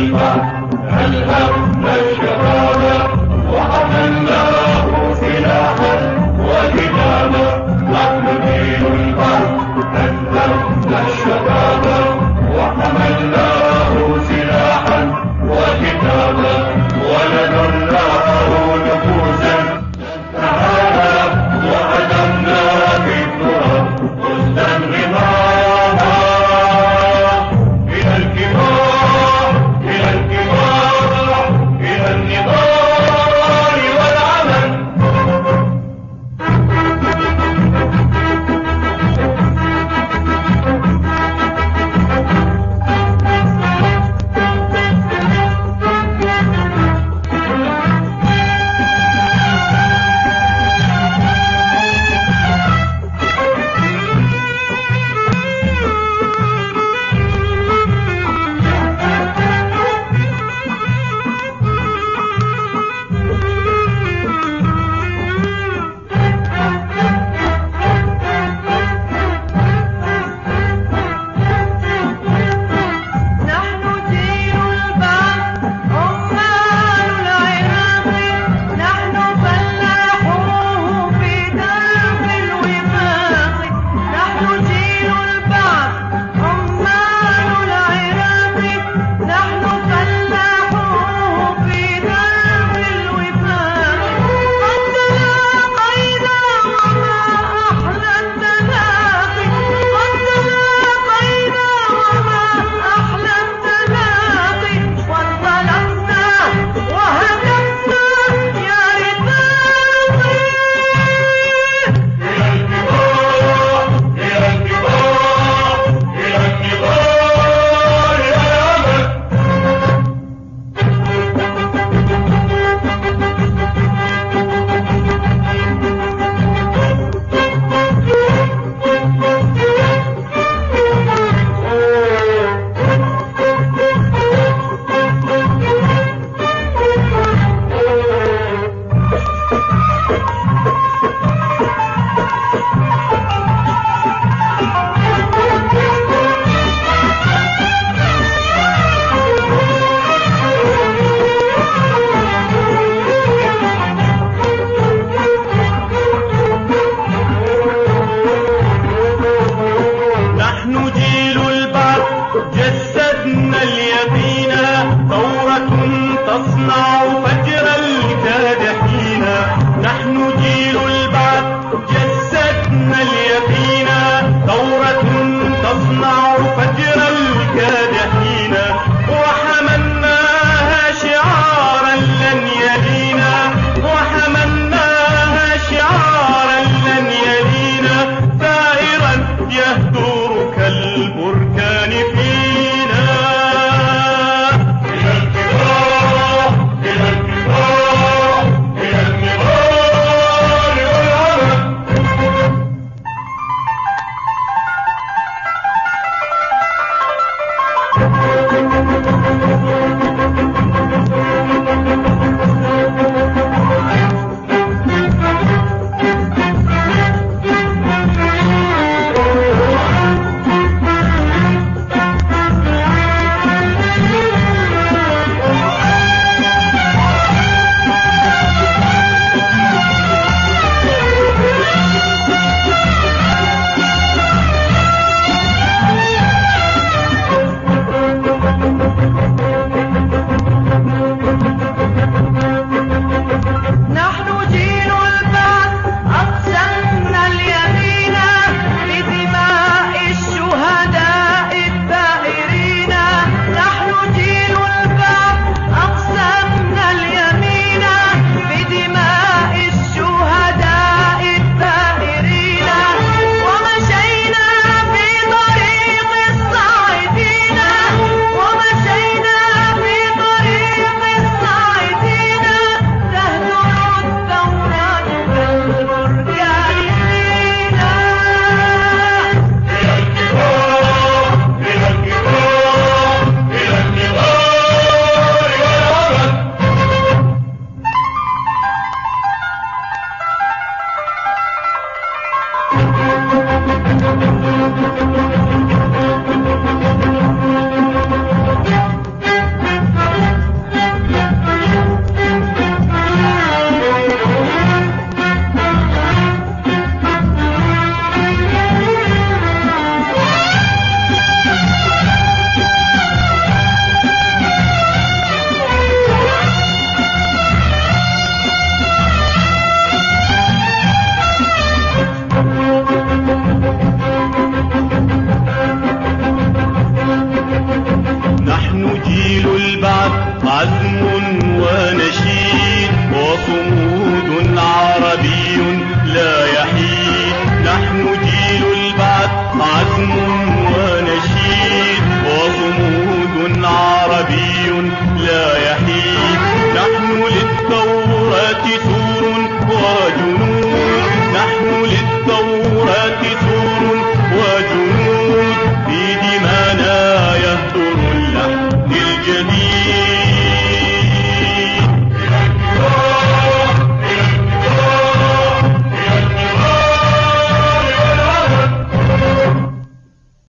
Hariba, Hariba.